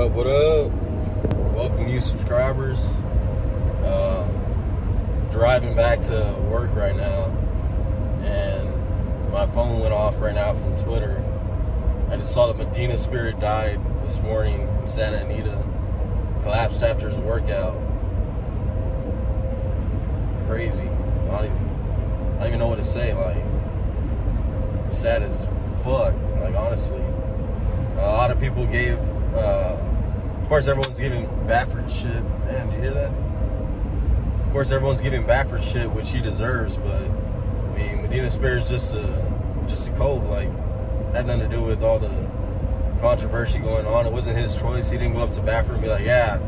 up? What up? Welcome, new subscribers. Uh, driving back to work right now, and my phone went off right now from Twitter. I just saw that Medina Spirit died this morning in Santa Anita. Collapsed after his workout. Crazy. I don't even, I don't even know what to say. Like, sad as fuck. Like, honestly. A lot of people gave, uh, course, everyone's giving Baffert shit. Damn, do you hear that? Of course, everyone's giving Baffert shit, which he deserves. But I mean, Medina Spirit's just a just a cove. Like, had nothing to do with all the controversy going on. It wasn't his choice. He didn't go up to Baffert and be like, "Yeah,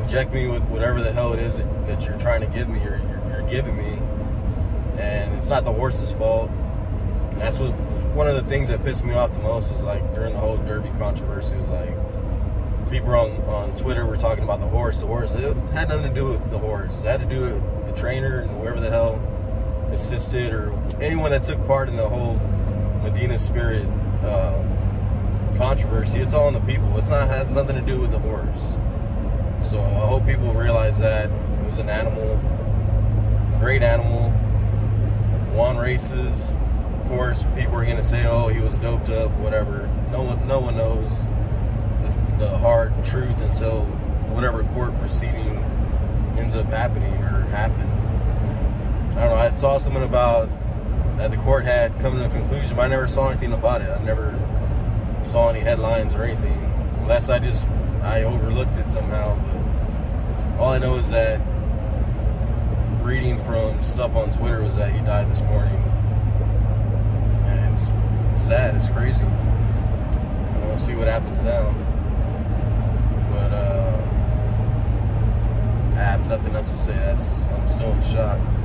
inject me with whatever the hell it is that, that you're trying to give me or you're, you're giving me." And it's not the horse's fault. And that's what one of the things that pissed me off the most is like during the whole Derby controversy was like people on on Twitter were talking about the horse. The horse it had nothing to do with the horse. It had to do with the trainer and whoever the hell assisted or anyone that took part in the whole Medina Spirit uh, controversy. It's all on the people. It's not has nothing to do with the horse. So I hope people realize that it was an animal, great animal, won races, Of course, people are gonna say, "Oh, he was doped up," whatever. No one, no one knows the, hard truth until whatever court proceeding ends up happening or happened. I don't know. I saw something about that the court had come to a conclusion, but I never saw anything about it. I never saw any headlines or anything, unless I just I overlooked it somehow. But all I know is that reading from stuff on Twitter was that he died this morning and it's sad. It's crazy. We'll see what happens now. But uh, I have nothing else to say. I'm still in shock.